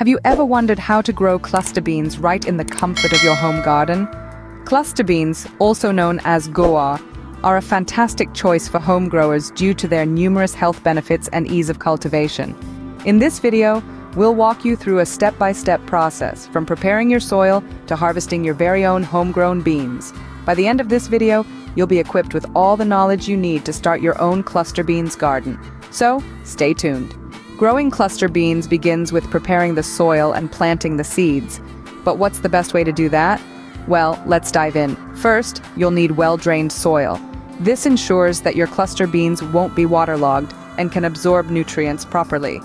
Have you ever wondered how to grow cluster beans right in the comfort of your home garden? Cluster beans, also known as guar, are a fantastic choice for home growers due to their numerous health benefits and ease of cultivation. In this video, we'll walk you through a step-by-step process from preparing your soil to harvesting your very own homegrown beans. By the end of this video, you'll be equipped with all the knowledge you need to start your own cluster beans garden. So, stay tuned. Growing cluster beans begins with preparing the soil and planting the seeds. But what's the best way to do that? Well, let's dive in. First, you'll need well-drained soil. This ensures that your cluster beans won't be waterlogged and can absorb nutrients properly.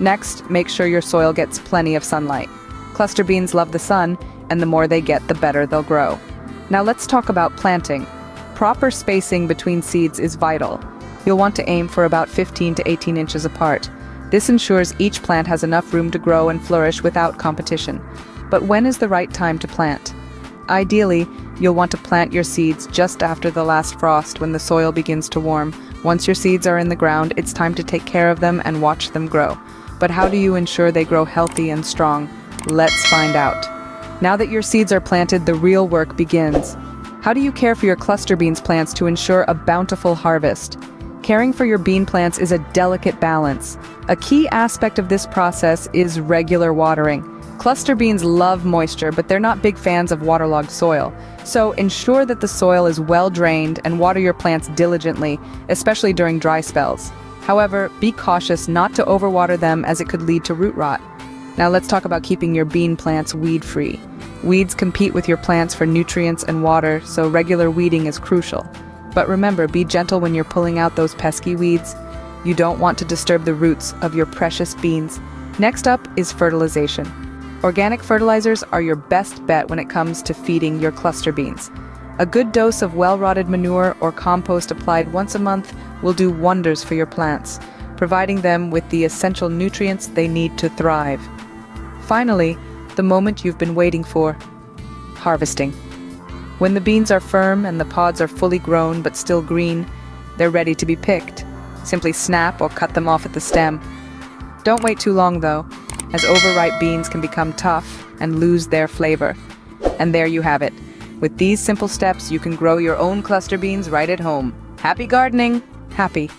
Next, make sure your soil gets plenty of sunlight. Cluster beans love the sun, and the more they get, the better they'll grow. Now let's talk about planting. Proper spacing between seeds is vital. You'll want to aim for about 15 to 18 inches apart. This ensures each plant has enough room to grow and flourish without competition. But when is the right time to plant? Ideally, you'll want to plant your seeds just after the last frost when the soil begins to warm. Once your seeds are in the ground, it's time to take care of them and watch them grow. But how do you ensure they grow healthy and strong? Let's find out. Now that your seeds are planted, the real work begins. How do you care for your cluster beans plants to ensure a bountiful harvest? Caring for your bean plants is a delicate balance. A key aspect of this process is regular watering. Cluster beans love moisture, but they're not big fans of waterlogged soil. So ensure that the soil is well drained and water your plants diligently, especially during dry spells. However, be cautious not to overwater them as it could lead to root rot. Now let's talk about keeping your bean plants weed-free. Weeds compete with your plants for nutrients and water, so regular weeding is crucial. But remember, be gentle when you're pulling out those pesky weeds. You don't want to disturb the roots of your precious beans. Next up is fertilization. Organic fertilizers are your best bet when it comes to feeding your cluster beans. A good dose of well-rotted manure or compost applied once a month will do wonders for your plants, providing them with the essential nutrients they need to thrive. Finally, the moment you've been waiting for, harvesting. When the beans are firm and the pods are fully grown but still green, they're ready to be picked. Simply snap or cut them off at the stem. Don't wait too long though, as overripe beans can become tough and lose their flavor. And there you have it. With these simple steps, you can grow your own cluster beans right at home. Happy gardening! Happy